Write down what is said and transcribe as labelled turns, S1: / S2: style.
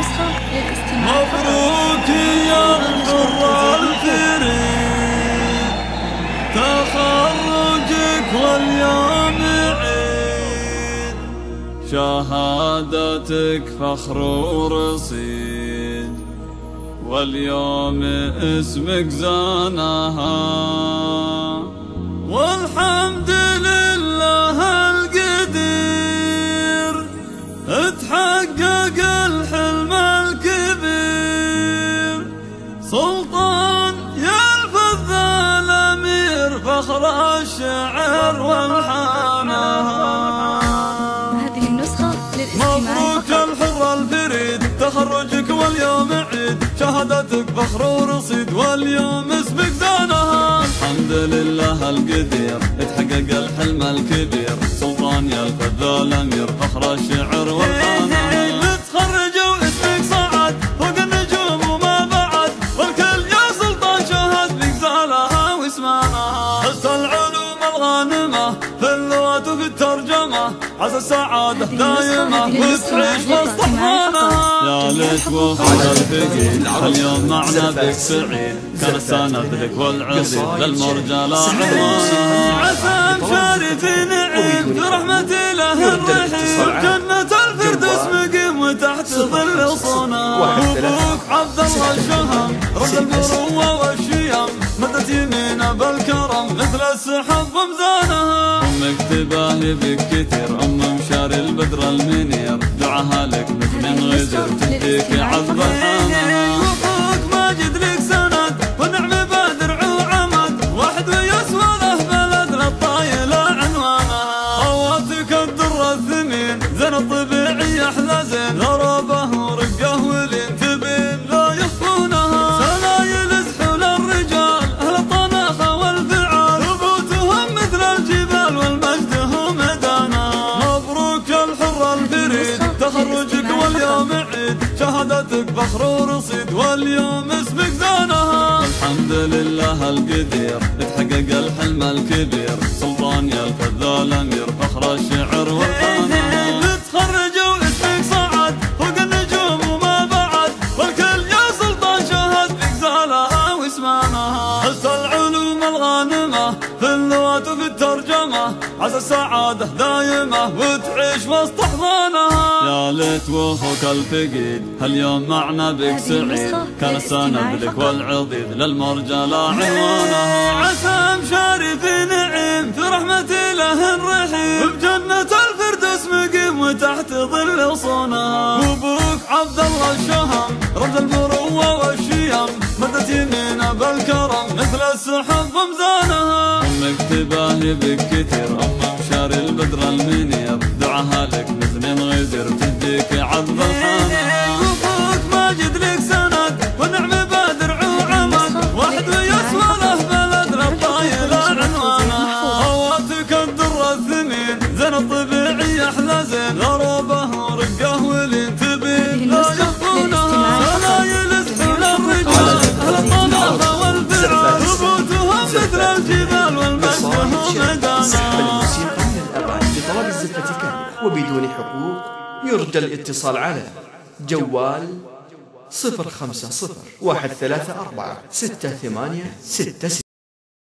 S1: النسخة للاستماع.
S2: مبروك يا الحر الفريد تخرجك واليوم عيد. شهادتك فخر ورصيد. واليوم اسمك زانها. والحمد لله القدير. اتحقق فخر الشعر والحانها
S1: هذه النسخة للاستماع.
S2: مبروك الحر الفريد تخرجك واليوم عيد. شهادتك فخر ورصيد واليوم اسمك زانها الحمد لله القدير اتحقق الحلم الكبير. سلطان يلفظ الامير فخر الشعر عسى السعادة دايمة وتعيش أحضانها يا ليت وفد الفقيد اليوم معنا بك سعيد. كان السند لك والعضيد للمرجى لا عنوانها عسى في نعيم في رحمة له الرحيم. جنة الفردوس مقيم وتحت ظل صنع أبوك عبد الله الشهم رد المروة والشيم. مدت يمينه بالكرم مثل السحب ومزانها أمك تباهي بك كثير البدر المنير دعاها لك مثل غزر تهديك عذب الحامها وابوك ماجد لك سند ونعم بدر وعمد. واحد ويسوى له بلد للطايل عنوانها خواتك الدر الثمين زين الطبيعي أحلى زين. ضربه فخر ورصيد واليوم اسمك زانها الحمد لله القدير اتحقق الحلم الكبير. سلطان يلفظ الأمير فخر الشعر والحانها عسى السعادة دايمة وتعيش وسط أحضانها يا ليت وفوك الفقيد هاليوم معنا بك سعيد. كان
S1: للاستماع
S2: السند لك
S1: فقط.
S2: والعضيد للمرجى لا عنوانها عسى مشاري في نعيم في رحمة له الرحيم. بجنة الفردوس مقيم وتحت ظل صنع وابوك عبد الله الشهم رمز المروة والشيم. مدت يمينه بالكرم مثل السحب ومزانها. أمك تباهي بك ام مشاري البدر المنير دعاها لك مثل غزر تهديك
S3: وبدون حقوق يرجى الاتصال على جوال صفر خمسة صفر واحد ثلاثة أربعة ستة ثمانية ستة ستة.